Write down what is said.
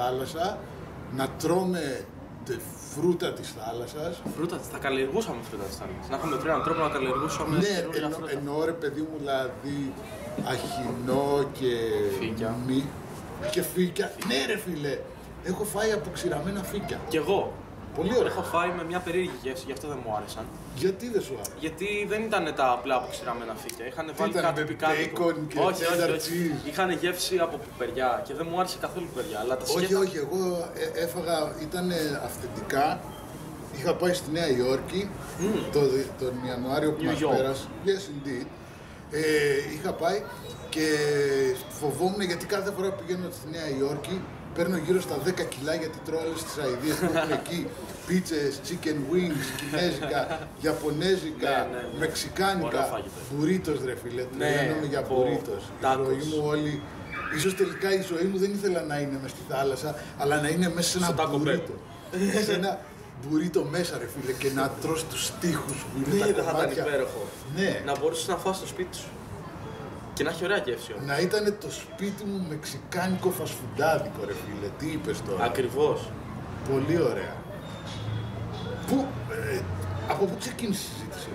θάλασσα, να τρώμε τε φρούτα της θάλασσας. Φρούτα, θα καλλιεργούσαμε φρούτα της θάλασσας. Να έχουμε βρει έναν τρόπο να καλλιεργούσαμε Ναι, καινούργια εννο, φρούτα. εννοώ ρε παιδί μου δηλαδή αχινό και Φύκια. μη- και φύκια. Ναι ρε φίλε, έχω φάει αποξηραμένα φύκια. Κι εγώ. Πολύ ωραία. Έχω φάει με μια περίεργη γεύση, γι' αυτό δεν μου άρεσαν. Γιατί δεν σου άρεσε. Γιατί δεν ήταν τα απλά αποξηραμένα φύκια. Είχαν βάλει ήταν, κάτι με πικάντικο. bacon και όχι, όχι, cheddar όχι. cheese; Είχαν γεύση από πιπεριά και δεν μου άρεσε καθόλου πιπεριά. Αλλά τα Όχι, σκέτα... όχι, εγώ ε- έφαγα, ήταν αυθεντικά. Είχα πάει στη Νέα Υόρκη το, τον Ιανουάριο που New μας York. πέρασε. Yes, indeed. Ε, είχα πάει και φοβόμουν γιατί κάθε φορά που πηγαίνω στη Νέα Υόρκη παίρνω γύρω στα 10 κιλά γιατί τρώω όλες τις αηδίες που έχουν εκεί. Πίτσες, chicken wings, κινέζικα, ιαπωνέζικα, Ναι, ναι, ναι. μεξικάνικα, Ωραίο φαγητό. μπουρίτος ρε φίλε, Ναι, τρελαίνομαι για πω, μπουρίτος. Η tacos. ζωή μου όλη Ίσως τελικά η ζωή μου δεν ήθελα να είναι μες στη θάλασσα, αλλά να είναι μέσα σε ένα Στο Taco Bell. μπουρίτο. σε ένα μπουρίτο μέσα ρε φίλε και να τρως τους στίχους που είναι Ναι, τα δεν θα ήταν κομμάτια. υπέροχο. Ναι, Να μπορούσε να φας στο σπίτι σου. Και να έχει ωραία γεύση όμως. να ήταν το σπίτι μου μεξικάνικο φασφουντάδικο ρε φίλε. Τι είπες τώρα; Ακριβώς. Πολύ ωραία. Πού, ε, από πού ξεκίνησε η συζήτηση;